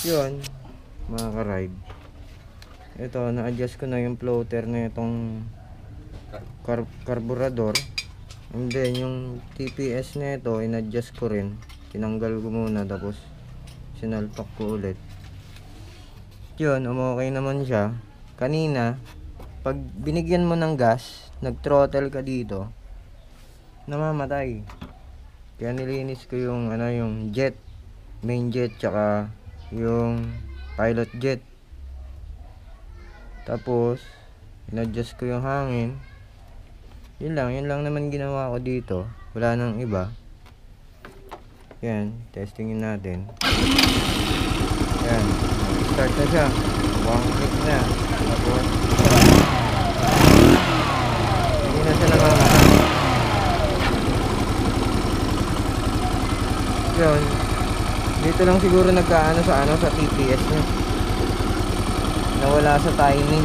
yun. Mga ka-ride. Ito na-adjust ko na yung floater na itong car carburetor and then yung TPS na ito in-adjust ko rin. Tinanggal ko muna tapos sinalpak ko ulit. Yun umokay naman siya. Kanina pag binigyan mo ng gas nag throttle ka dito namamatay. Kaya nilinis ko yung ano yung jet main jet tsaka yung pilot jet. Tapos in-adjust ko yung hangin. Yun lang yun lang naman ginawa ko dito. Wala nang iba. Yan testingin natin. Yan start na siya. One click na. Tapos hindi na siya namamatay yun dito lang siguro nagkaano sa ano sa TPS niya. Nawala sa timing.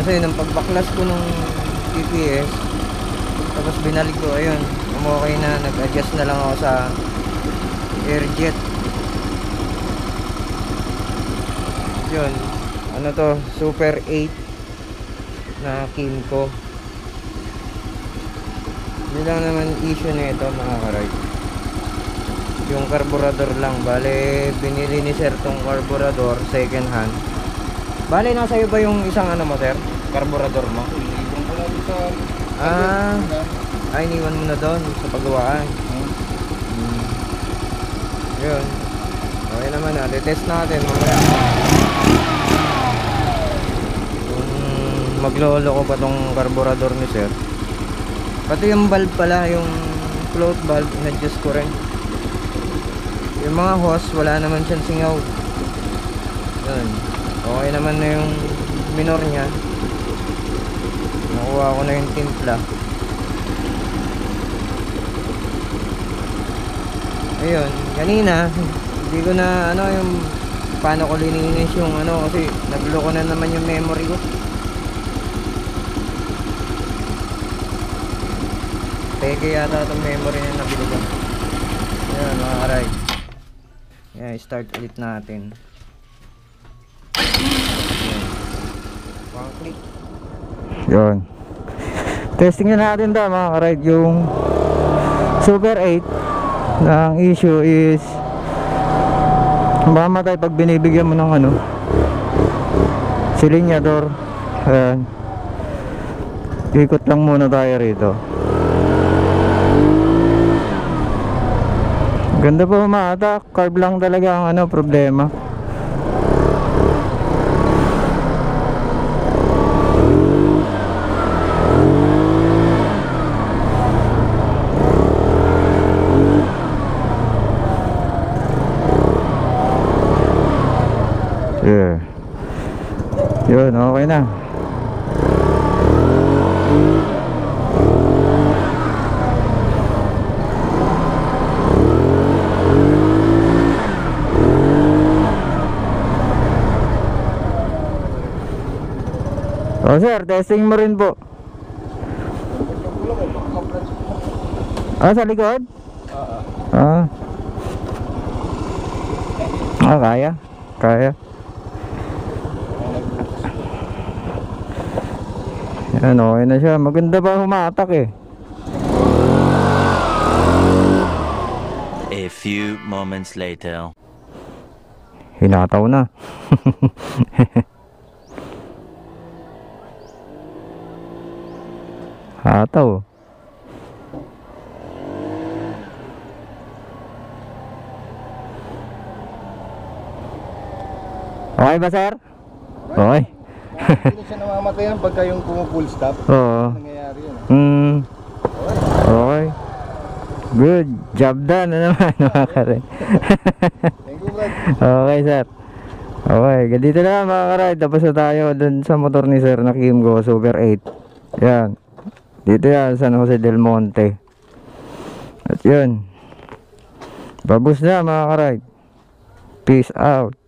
Kasi nung pagbaklas ko nung TPS tapos binalik ko ayun umokay na nag adjust na lang ako sa airjet yun ano to super 8 na Kimco yun lang naman issue nito mga karide yung carburetor lang bale binili ni sir tong carburetor second hand. Bale nasa iyo ba yung isang ano mo sir? Carburetor mo? Ibang ko lang sa... ah ay iniwan mo na doon sa paggawaan hmm. yun. Okay naman na test natin mamaya. Maglolo ko pa tong carburetor ni sir. Pati yung valve pala yung float valve in-adjust ko rin yung mga hose wala naman siyang singaw. Yun. Okay naman na yung minor niya. Nakuha ko na yung timpla. Ayun kanina hindi ko na ano yung paano ko lininis yung ano kasi nagloko na naman yung memory ko. Peke yata itong memory na nabili ko. Ayun mga karay Yeah, start ulit natin. One click. Yun. Testing na natin daw mga ka-ride yung Super 8 na ang issue is mamatay pag binibigyan mo ng ano silinyador. Ayan. Ikot lang muna tayo rito. Ganda pa umata, carb lang talaga ang ano problema. Yeah. Yun, okay na. Oh sir, testing mo rin po. Ah, sa likod? Ah. Ah, kaya. Kaya. Yan, okay na siya. Maganda ba humatak eh. A few moments later. Hinataw na. Hataw. Okay ba sir? Okay. Hindi siya namamatayan pagka yung pumu-full stop. Oo. Nangyayari yun. Hmm. Okay. Good. Job done na naman mga kare. Thank you, Brad. okay sir. Okay. Ganito na mga karide. Tapos na tayo dun sa motor ni sir na Kimgo Super 8. Yan. Dito yan. San Jose del Monte. At yun. Babus na mga karide. Peace out.